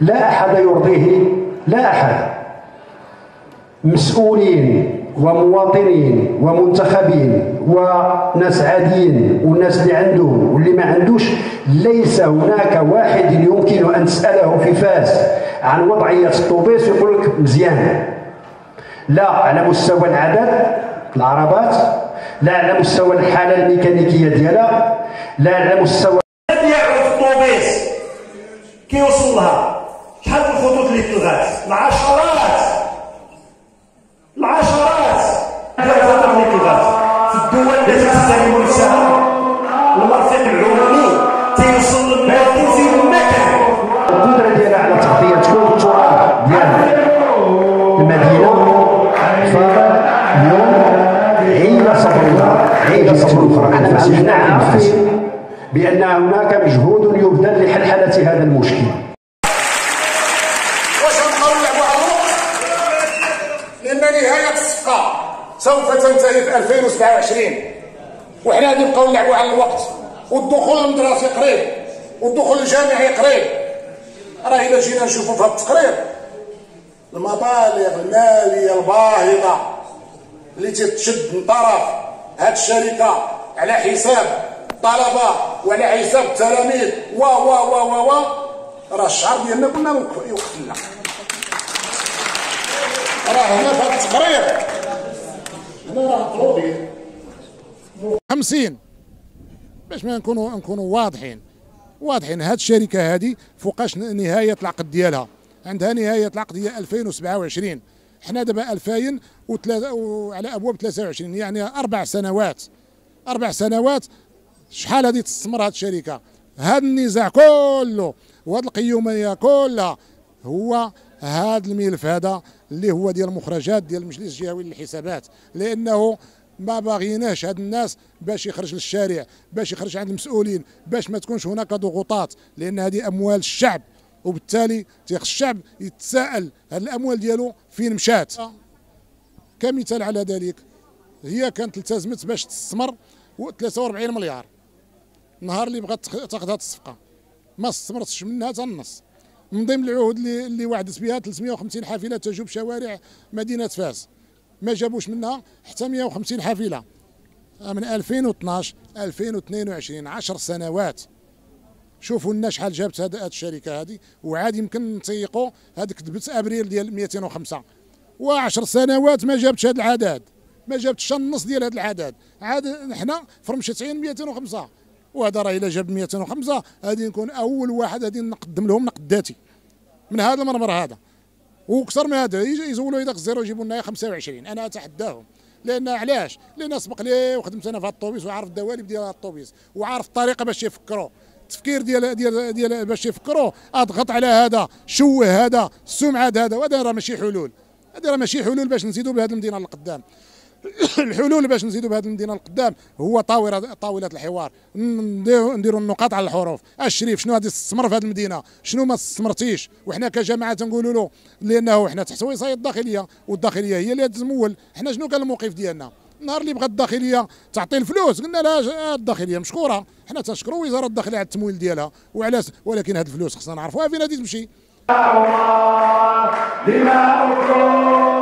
لا أحد يرضيه لا أحد. مسؤولين. ومواطنين ومنتخبين وناس عاديين والناس اللي عندهم واللي ما عندوش. ليس هناك واحد يمكن أن تسأله في فاس عن وضعية الطوبيس ويقول لك مزيان. لا على مستوى العدد العربات لا على مستوى الحالة الميكانيكية ديالها لا على مستوى في الطوبيس كيوصل لها. شحال من الخطوط اللي تلغات؟ العشرات صبرنا عيلة صبرنا إحنا إحنا عارفين بأن هناك مجهود يبذل لحلحلة هذا المشكل. واش نبقاو نلعبوا على الوقت لأن نهاية الصفقة سوف تنتهي في 2027 وحنا غادي نبقاو نلعبوا على الوقت. والدخول للمدرسي قريب. والدخول الجامعي قريب. راه الا جينا نشوفوا في هذا التقرير المبالغ الماليه الباهظة اللي تتشد من طرف هذه الشركة على حساب الطلبه وعلى حساب التلاميذ و و و و و راه الشعر ديالنا كنا يوقف لنا راه هنا في التقرير. هنا راه مطلوبين 50 باش ما نكونوا نكونوا واضحين. واضحين هاد الشركة هذه فوقاش نهاية العقد ديالها. عندها نهاية العقد هي 2027 حنا دابا 2003 وعلى أبواب 23 يعني أربع سنوات. أربع سنوات شحال هذه تستمر هذه الشركة؟ هذا النزاع كله وهذه القيومية كلها هو هذا الملف هذا اللي هو ديال المخرجات ديال المجلس الجهوي للحسابات. لأنه ما باغيناش هاد الناس باش يخرج للشارع باش يخرج عند المسؤولين باش ما تكونش هناك ضغوطات لأن هذه أموال الشعب. وبالتالي تيخ الشعب يتساءل هاد الأموال ديالو فين مشات. كمثال على ذلك هي كانت التزمت باش تستثمر 43 مليار. النهار اللي بغات تاخذ هاد الصفقه ما استثمرتش منها حتى النص. من ضمن العهود اللي اللي وعدت بها 350 حافلة تجوب شوارع مدينة فاس ما جابوش منها حتى 150 حافلة. من 2012 2022 10 سنوات. شوفوا لنا شحال جابت هاد الشركة هذه وعاد يمكن نسيقوا هذيك كتبت أبريل ديال 205 و10 سنوات ما جابتش هذا العدد. ما جابتش النص ديال هذا العدد. عاد حنا في رمشتين 205 وهذا راه إلا جاب 205 غادي نكون أول واحد غادي نقدم لهم نقداتي من هذا المنبر هذا. وأكثر من هذا يزولوا يداك الزيرو يجيبوا لنا 25 أنا أتحداهم. لأن علاش؟ لأن سبق لي وخدمت أنا في الطوبيس وعارف الدواليب ديال الطوبيس وعارف الطريقة باش يفكروا. التفكير ديال ديال ديال باش يفكروا. اضغط على هذا شوه هذا السمعه هذا. وهذا راه ماشي حلول. هذا راه ماشي حلول باش نزيدوا بهذه المدينة للقدام. الحلول باش نزيدوا بهذه المدينة للقدام هو طاولة طاولة الحوار. نديروا النقاط على الحروف. الشريف شنو غادي تستثمر في هذه المدينة؟ شنو ما استثمرتيش؟ وحنا كجماعة تنقولوا له لأنه حنا تحت وصاية الداخلية والداخلية هي اللي تمول حنا شنو كان الموقف ديالنا؟ النهار اللي بغات الداخلية تعطي الفلوس. قلنا لها الداخلية مشكورة. حنا تنشكروا وزارة الداخلية على التمويل ديالها. وعلى ولكن هذه الفلوس خصنا نعرفوها. فين غادي تمشي دماؤكم